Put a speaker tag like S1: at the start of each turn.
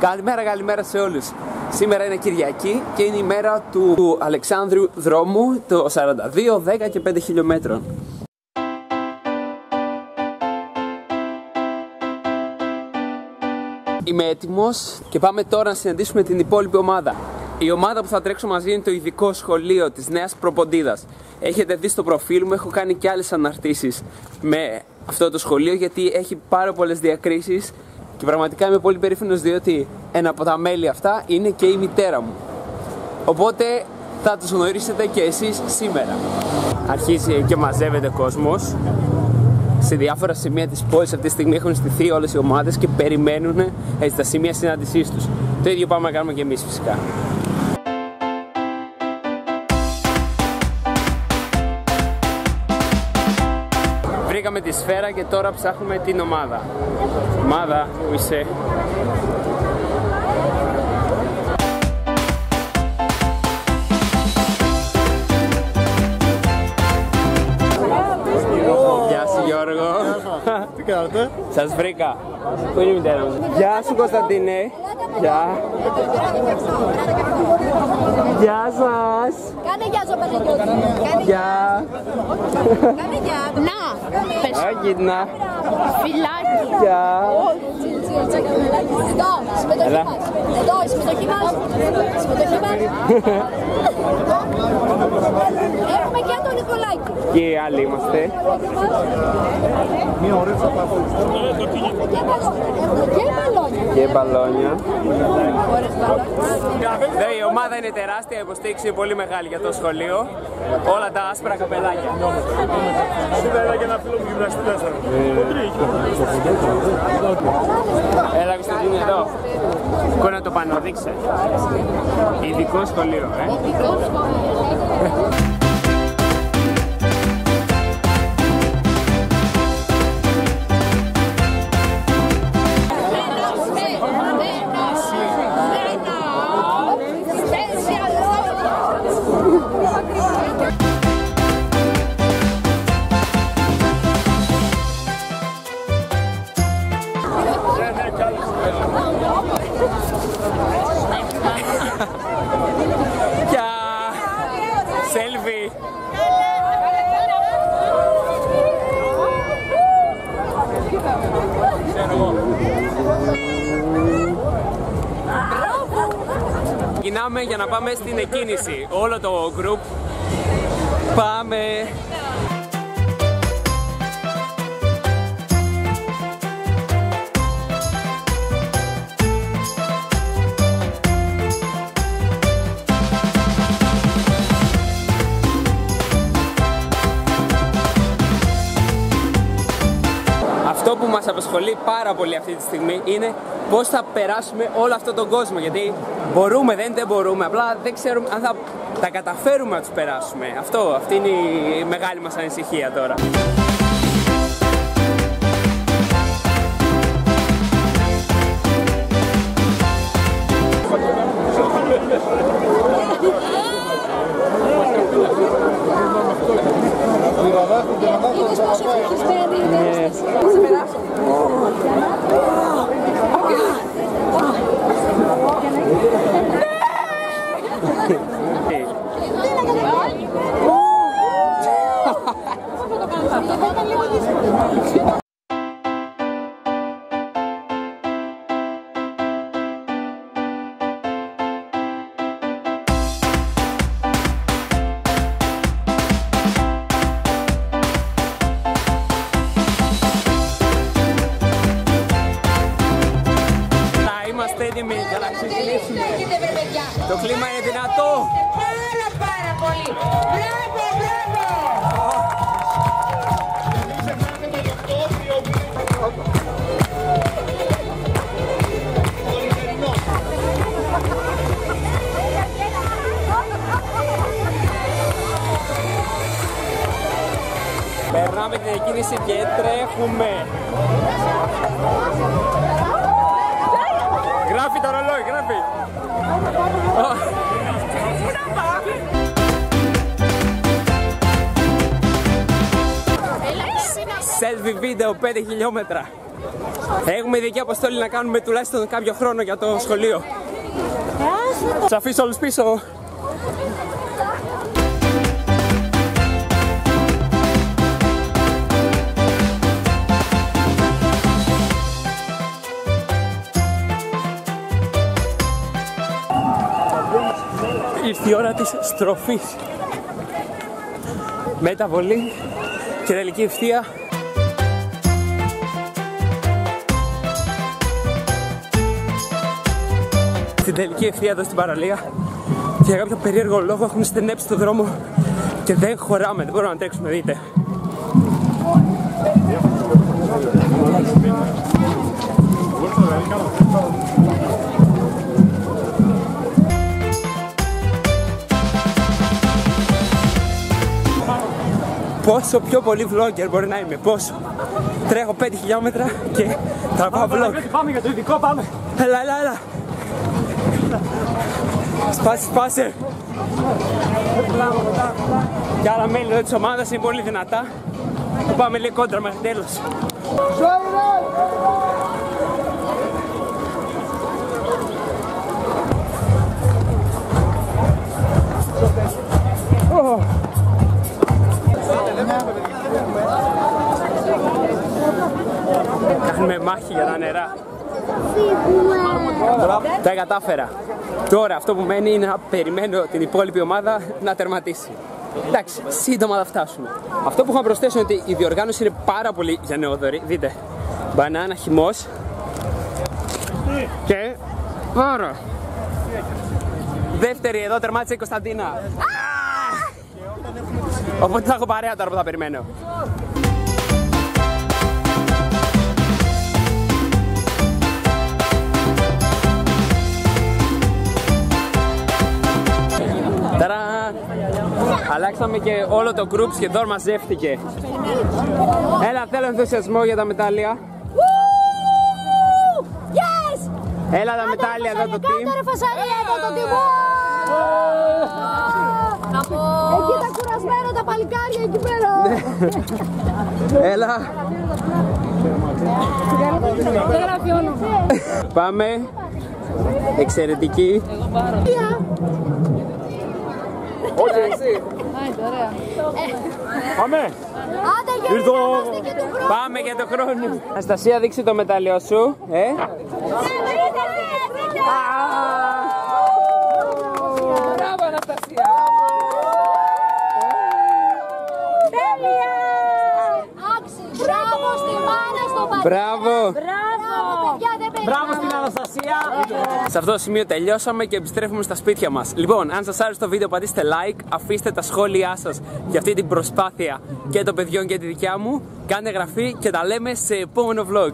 S1: Καλημέρα, καλημέρα σε όλους. Σήμερα είναι Κυριακή και είναι η μέρα του Αλεξάνδρου δρόμου, το 42, 10 και 5 χιλιόμετρων. Είμαι έτοιμος και πάμε τώρα να συναντήσουμε την υπόλοιπη ομάδα. Η ομάδα που θα τρέξω μαζί είναι το ειδικό σχολείο της Νέας Προποντίδας. Έχετε δει στο προφίλ μου, έχω κάνει και άλλες αναρτήσεις με αυτό το σχολείο γιατί έχει πάρα πολλές διακρίσεις και πραγματικά είμαι πολύ περήφανος διότι ένα από τα μέλη αυτά είναι και η μητέρα μου. Οπότε θα τους γνωρίσετε και εσείς σήμερα. Αρχίζει και μαζεύεται κόσμος. Σε διάφορα σημεία της πόλης αυτή τη στιγμή έχουν στηθεί όλες οι ομάδες και περιμένουν έτσι, τα σημεία συνάντησής τους. Το ίδιο πάμε να κάνουμε και εμείς φυσικά. Βρήκαμε τη σφαίρα και τώρα ψάχνουμε την ομάδα. Ομάδα, που είσαι. Γεια σου Γιώργο.
S2: Τι κάνετε;
S1: Σας βρήκα. Πού είναι η μητέρα μου; Γεια σου Κωνσταντίνε. Γεια. Γεια σας.
S3: Κάνε γεια στο Παναγιώτη. Κάνε
S1: Γεια.
S3: Κάνε γεια. Να. Πες
S1: Όχι, να.
S3: φιλάκι.
S1: Γεια.
S3: Εδώ, συμμετοχή
S1: Έλα.
S3: μας. Εδώ, η συμμετοχή μας. Η Συμμετοχή μας. Έχουμε και τον Νικολάκη.
S1: Και οι άλλοι είμαστε.
S2: Μία ώρα θα πάω.
S3: Έχουμε και μπαλόνια. Έχουμε και μπαλόνια.
S1: Και μπαλόνια.
S3: Ωραίες μπαλόνια.
S1: Εδώ η ομάδα είναι τεράστια, η υποστήριξη είναι πολύ μεγάλη για το σχολείο. Όλα τα άσπρα καπελάκια.
S2: Σήμερα και ένα φίλο μου γυμναστή
S1: Έλα Κωνσταντίνε εδώ. Κόνα να το πάνω, δείξε. Ειδικό σχολείο, ε. Γεια! Για να πάμε στην εκκίνηση. Όλο το group. Πάμε! Μας απασχολεί πάρα πολύ αυτή τη στιγμή είναι πώς θα περάσουμε όλο αυτόν τον κόσμο. Γιατί μπορούμε, δεν, δεν μπορούμε, απλά δεν ξέρουμε αν θα τα καταφέρουμε να τους περάσουμε. Αυτό, αυτή είναι η μεγάλη μας ανησυχία τώρα.
S3: Είδες πόσο ευτυχισμένοι είναι. Θα
S1: Περνάμε την εκκίνηση και τρέχουμε. Γράφει το ρολόι, γράφει. Selfie βίντεο 5 χιλιόμετρα. Έχουμε ειδική αποστόλη να κάνουμε τουλάχιστον κάποιο χρόνο για το σχολείο. Σας αφήσω όλους πίσω. Η ώρα της στροφής. Μεταβολή και τελική ευθεία. Στην τελική ευθεία εδώ στην παραλία και για κάποιο περίεργο λόγο έχουν στενέψει το δρόμο και δεν χωράμε, δεν μπορούμε να τρέξουμε, δείτε. Πόσο πιο πολύ vlogger μπορεί να είμαι, πόσο. Τρέχω 5 χιλιόμετρα και τραβάω vlog.
S2: Πάμε για το ειδικό, πάμε.
S1: Έλα, έλα, έλα. Σπάσε, σπάσε. Και άλλα μέλη εδώ της ομάδας είναι πολύ δυνατά. Πάμε λίγο κόντρα μέχρι τέλος. Κάνουμε μάχη για τα νερά. Τα κατάφερα. Τώρα αυτό που μένει είναι να περιμένω την υπόλοιπη ομάδα να τερματίσει. Εντάξει, σύντομα θα φτάσουμε. Αυτό που έχω να προσθέσω είναι ότι η διοργάνωση είναι πάρα πολύ για νεόδοροι. Δείτε. Μπανάνα, χυμός. Και. Τώρα. Δεύτερη εδώ τερμάτισε η Κωνσταντίνα. Οπότε θα έχω παρέα τώρα που θα περιμένω. Αλλάξαμε και όλο το group σχεδόν μαζεύτηκε. Έλα, θέλω ενθουσιασμό για τα μετάλλια.
S3: Yes!
S1: Έλα τα μετάλλια εδώ το team.
S3: Κάτω ρε φασαρία εδώ το τιμό! Εκεί τα κουρασμένα τα παλικάρια εκεί πέρα.
S1: Έλα.
S3: Δεν γράφει όνομα.
S1: Πάμε. Εξαιρετική.
S2: Πάμε.
S3: Άντε για
S2: Ήρθω.
S3: Να είμαστε και του χρόνου.
S1: Πάμε για το χρόνο. Αναστασία, δείξε το μετάλλιο σου. Ε. Μπράβο, Αναστασία.
S3: Άξι, μπράβο στη μάνα στο πατέρα.
S1: Μπράβο.
S3: Μπράβο, παιδιά, δεν περιμέναμε.
S2: Μπράβο στην Αναστασία.
S1: Σε αυτό το σημείο τελειώσαμε και επιστρέφουμε στα σπίτια μας. Λοιπόν, αν σας άρεσε το βίντεο πατήστε like, αφήστε τα σχόλιά σας για αυτή την προσπάθεια και των παιδιών και τη δικιά μου. Κάντε εγγραφή και τα λέμε σε επόμενο vlog.